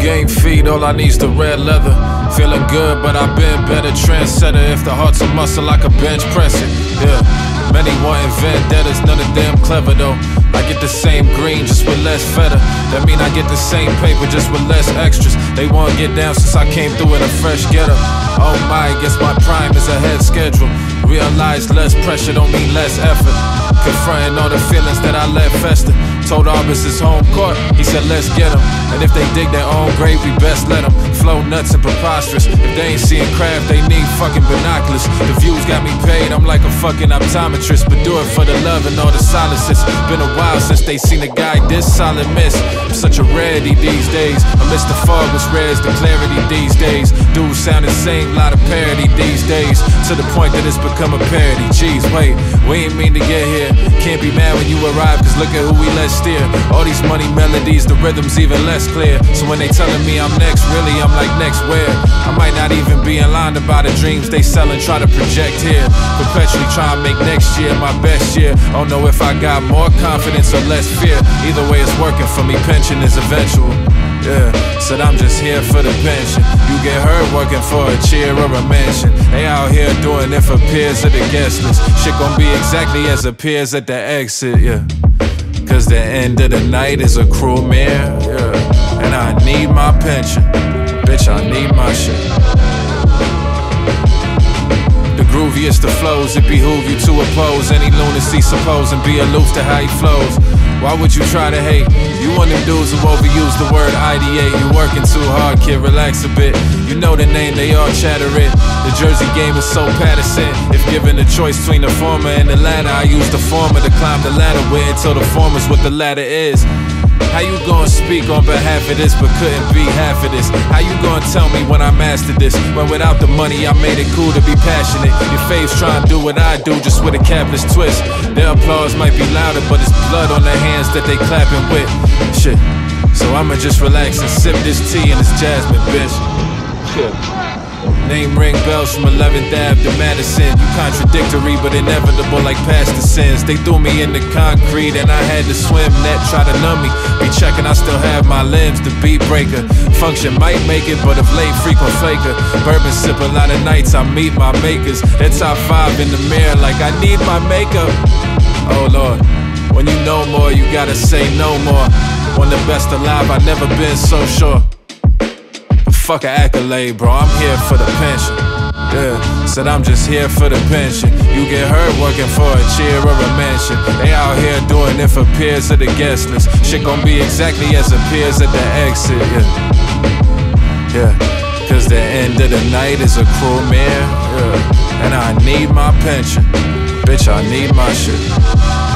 game feed, all I need's the red leather. Feeling good, but I've been better trendsetter. If the heart's a muscle, I can bench press it. Yeah. Many wanting vendettas, none of them clever though. I get the same green, just with less feta. That mean I get the same paper, just with less extras. They wanna get down since I came through in a fresh getup. Oh my, guess my prime is ahead schedule. Realize less pressure don't mean less effort. Confronting all the feelings that I let fester. Told Arbus his home court, he said let's get them. And if they dig their own grave, we best let them. Flow nuts and preposterous. If they ain't seeing craft, they need fucking binoculars. The views got me paid, I'm like a fucking optometrist. But do it for and all the silences. Been a while since they seen a guy this solid miss. I'm such a rarity these days. I miss the fog, which rares the clarity these days. Dudes sound the same, lot of parody these days. To the point that it's become a parody. Jeez, wait, we ain't mean to get here. Can't be mad when you arrive, cause look at who we let steer. All these money melodies, the rhythm's even less clear. So when they telling me I'm next, really I'm like next where? I might not even be in line to buy the dreams they sellin', try to project here. Perpetually try to make next year my best year. Oh Don't know if I got more confidence or less fear. Either way, it's working for me. Pension is eventual. Yeah, said I'm just here for the pension. You get hurt working for a cheer or a mansion. They out here doing it for peers of the guest list. Shit gon' be exactly as appears at the exit, yeah. Cause the end of the night is a cruel mirror, yeah. And I need my pension. Bitch, I need my shit. Grooviest of flows, it behoove you to oppose any lunacy, suppose, and be aloof to how he flows. Why would you try to hate? You one of them dudes who overuse the word ideate. You working too hard, kid, relax a bit. You know the name, they all chatter it. The Jersey game is so Paterson. If given a choice between the former and the latter, I use the former to climb the ladder with until the former's what the latter is. How you gonna speak on behalf of this but couldn't be half of this? How you gonna tell me when I mastered this? When without the money I made it cool to be passionate. Your faves try and do what I do just with a capless twist. Their applause might be louder, but it's blood on their hands that they clapping with. Shit. So I'ma just relax and sip this tea and this jasmine, bitch. Shit. Name ring bells from 11th Ave to Madison. You contradictory but inevitable like past the sins. They threw me in the concrete and I had to swim. Net try to numb me. Be checking, I still have my limbs. The beat breaker. Function might make it, but of late frequent flaker. Bourbon sip a lot of nights. I meet my makers. That top five in the mirror like I need my makeup. Oh Lord. When you know more, you gotta say no more. One of the best alive, I never been so sure. Fuck a accolade, bro. I'm here for the pension. Yeah, said I'm just here for the pension. You get hurt working for a cheer or a mansion. They out here doing it for peers of the guest list. Shit gon' be exactly as it appears at the exit. Yeah, yeah. Cause the end of the night is a cruel mirror. Yeah, and I need my pension. Bitch, I need my shit.